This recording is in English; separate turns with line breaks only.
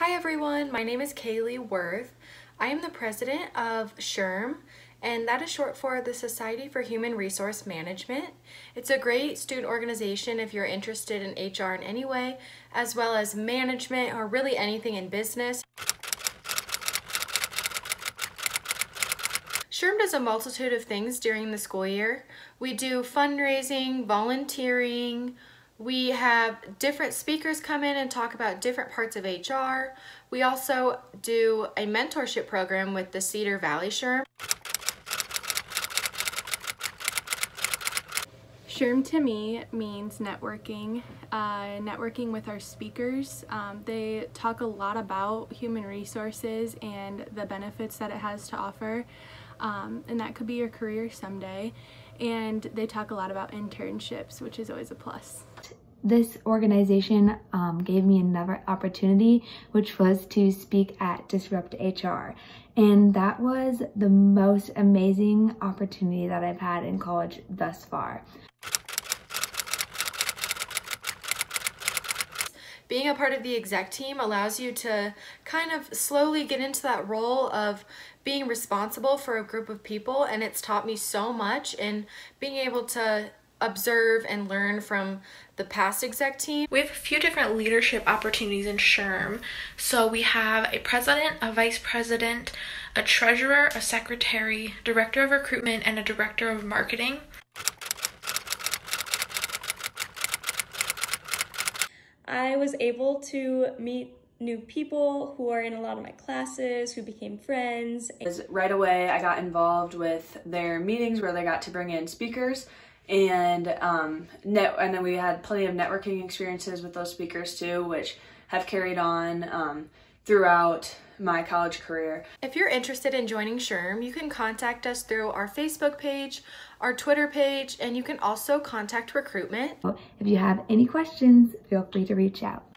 Hi everyone, my name is Kaylee Worth. I am the president of SHRM, and that is short for the Society for Human Resource Management. It's a great student organization if you're interested in HR in any way, as well as management or really anything in business. SHRM does a multitude of things during the school year. We do fundraising, volunteering, we have different speakers come in and talk about different parts of HR. We also do a mentorship program with the Cedar Valley SHRM.
SHRM to me means networking, uh, networking with our speakers. Um, they talk a lot about human resources and the benefits that it has to offer, um, and that could be your career someday. And they talk a lot about internships, which is always a plus
this organization um, gave me another opportunity, which was to speak at Disrupt HR. And that was the most amazing opportunity that I've had in college thus far.
Being a part of the exec team allows you to kind of slowly get into that role of being responsible for a group of people and it's taught me so much in being able to observe and learn from the past exec team.
We have a few different leadership opportunities in SHRM. So we have a president, a vice president, a treasurer, a secretary, director of recruitment, and a director of marketing.
I was able to meet new people who are in a lot of my classes who became friends.
Right away, I got involved with their meetings where they got to bring in speakers and um, net, and then we had plenty of networking experiences with those speakers too, which have carried on um, throughout my college career.
If you're interested in joining SHRM, you can contact us through our Facebook page, our Twitter page, and you can also contact recruitment.
If you have any questions, feel free to reach out.